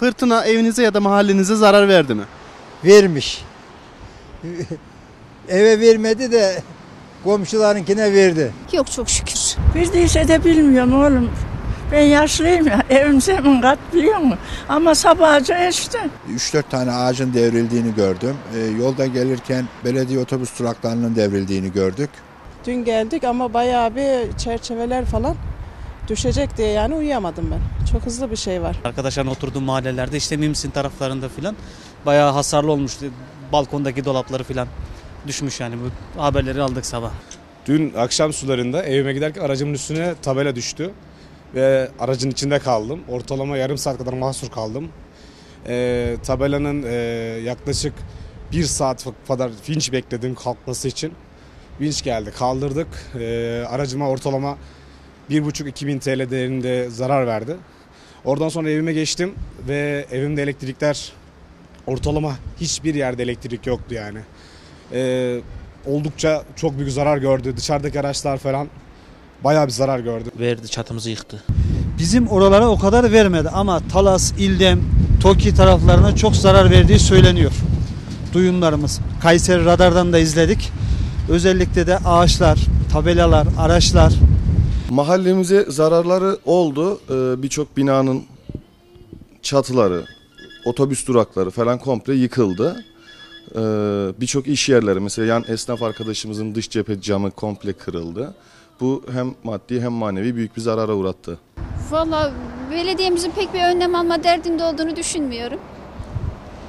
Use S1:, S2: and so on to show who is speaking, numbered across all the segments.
S1: Fırtına evinize ya da mahallenize zarar verdi mi?
S2: Vermiş. Eve vermedi de komşularınkine verdi.
S3: Yok çok şükür.
S4: Verdiyse de bilmiyorum oğlum. Ben yaşlıyım ya. Evim zemin kat biliyor musun? Ama sabahca işte.
S5: 3-4 tane ağacın devrildiğini gördüm. Ee, yolda gelirken belediye otobüs duraklarının devrildiğini gördük.
S6: Dün geldik ama bayağı bir çerçeveler falan düşecek diye yani uyuyamadım ben. Çok hızlı bir şey var.
S7: Arkadaşların oturduğu mahallelerde işte Mimsin taraflarında filan bayağı hasarlı olmuştu. Balkondaki dolapları filan düşmüş yani bu haberleri aldık sabah.
S8: Dün akşam sularında evime giderken aracımın üstüne tabela düştü. Ve aracın içinde kaldım. Ortalama yarım saat kadar mahsur kaldım. Ee, tabelanın e, yaklaşık bir saat kadar vinç bekledim kalkması için. Vinç geldi kaldırdık. Ee, aracıma ortalama 1,5-2 bin TL değerinde zarar verdi. Oradan sonra evime geçtim ve evimde elektrikler ortalama hiçbir yerde elektrik yoktu yani. Ee, oldukça çok büyük zarar gördü. Dışarıdaki araçlar falan bayağı bir zarar gördü.
S9: verdi çatımızı yıktı.
S10: Bizim oralara o kadar vermedi ama Talas, İldem, Toki taraflarına çok zarar verdiği söyleniyor. Duyumlarımız. Kayseri radardan da izledik. Özellikle de ağaçlar, tabelalar, araçlar
S11: Mahallemize zararları oldu. Ee, Birçok binanın çatıları, otobüs durakları falan komple yıkıldı. Ee, Birçok iş yerleri mesela yan esnaf arkadaşımızın dış cephe camı komple kırıldı. Bu hem maddi hem manevi büyük bir zarara uğrattı.
S3: Valla belediyemizin pek bir önlem alma derdinde olduğunu düşünmüyorum.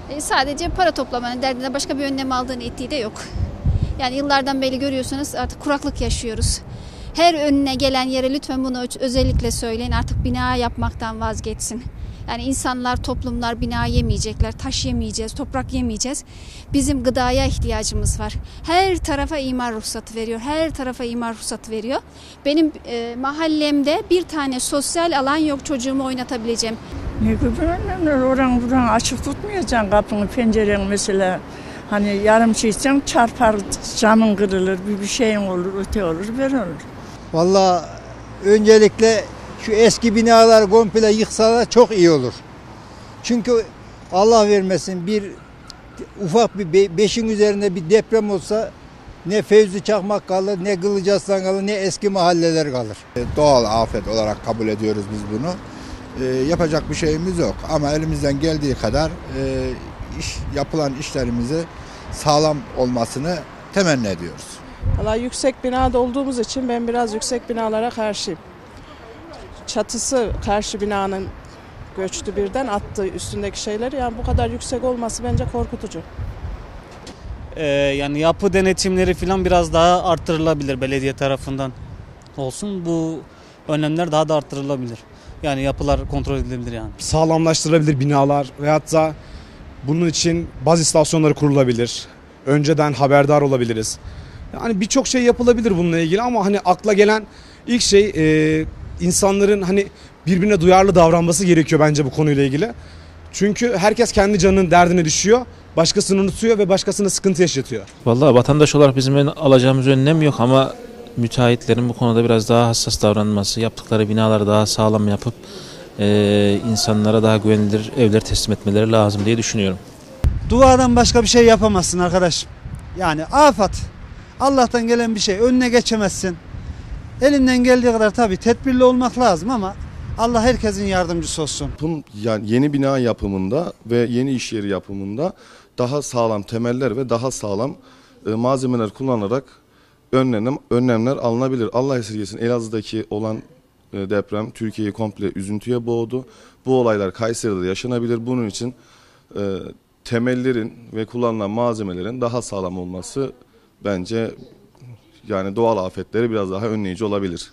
S3: E, sadece para toplamanın derdinde başka bir önlem aldığını ettiği de yok. Yani yıllardan beri görüyorsunuz artık kuraklık yaşıyoruz. Her önüne gelen yere lütfen bunu özellikle söyleyin artık bina yapmaktan vazgeçsin. Yani insanlar, toplumlar bina yemeyecekler, taş yemeyeceğiz, toprak yemeyeceğiz. Bizim gıdaya ihtiyacımız var. Her tarafa imar ruhsatı veriyor, her tarafa imar ruhsatı veriyor. Benim e, mahallemde bir tane sosyal alan yok çocuğumu oynatabileceğim.
S4: Ne önlemler? Oran buran açık tutmayacaksın kapını, pencereni mesela. Hani yarım şey içeceksin çarpar, camın kırılır, bir, bir şeyin olur, öte olur, ver olur.
S2: Vallahi öncelikle şu eski binalar komple yıksalar çok iyi olur. Çünkü Allah vermesin bir ufak bir be- beşin üzerinde bir deprem olsa ne Fevzi Çakmak kalır, ne Kılıcaslan kalır, ne eski mahalleler kalır.
S5: Ee, Doğal afet olarak kabul ediyoruz biz bunu. Ee, yapacak bir şeyimiz yok ama elimizden geldiği kadar e, iş, yapılan işlerimizi sağlam olmasını temenni ediyoruz.
S6: Valla yüksek binada olduğumuz için ben biraz yüksek binalara karşıyım. Çatısı karşı binanın göçtü birden attı üstündeki şeyleri. Yani bu kadar yüksek olması bence korkutucu.
S7: Ee, yani yapı denetimleri filan biraz daha arttırılabilir belediye tarafından olsun. Bu önlemler daha da arttırılabilir. Yani yapılar kontrol edilebilir yani.
S8: Sağlamlaştırılabilir binalar veyahut da bunun için baz istasyonları kurulabilir. Önceden haberdar olabiliriz. Yani birçok şey yapılabilir bununla ilgili ama hani akla gelen ilk şey e, insanların hani birbirine duyarlı davranması gerekiyor bence bu konuyla ilgili. Çünkü herkes kendi canının derdine düşüyor, başkasını unutuyor ve başkasına sıkıntı yaşatıyor.
S9: Vallahi vatandaş olarak bizim alacağımız önlem yok ama müteahhitlerin bu konuda biraz daha hassas davranması, yaptıkları binaları daha sağlam yapıp eee, insanlara daha güvenilir evler teslim etmeleri lazım diye düşünüyorum.
S10: duadan başka bir şey yapamazsın arkadaş. Yani afat. Allah'tan gelen bir şey. Önüne geçemezsin. Elinden geldiği kadar tabii tedbirli olmak lazım ama Allah herkesin yardımcısı olsun.
S11: Yapım yani yeni bina yapımında ve yeni iş yeri yapımında daha sağlam temeller ve daha sağlam e, malzemeler kullanılarak önlem önlemler alınabilir. Allah esirgesin Elazığ'daki olan e, deprem Türkiye'yi komple üzüntüye boğdu. Bu olaylar Kayseri'de yaşanabilir. Bunun için e, temellerin ve kullanılan malzemelerin daha sağlam olması bence yani doğal afetleri biraz daha önleyici olabilir.